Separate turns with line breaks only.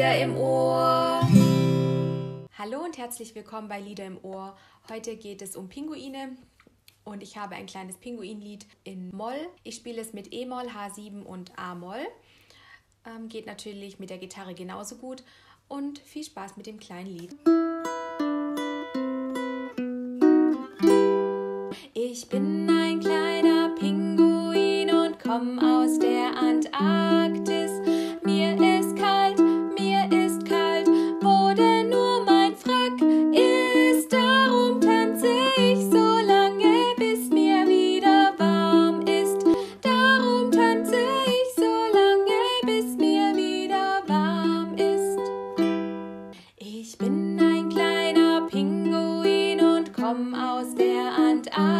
Lieder im Ohr. Hallo und herzlich willkommen bei Lieder im Ohr. Heute geht es um Pinguine und ich habe ein kleines Pinguinlied in Moll. Ich spiele es mit E-Moll, H7 und A-Moll. Ähm, geht natürlich mit der Gitarre genauso gut und viel Spaß mit dem kleinen Lied. Ich bin ein kleiner Pinguin und komm aus der Antarktis. Ich bin ein kleiner Pinguin und komm aus der Antarktis.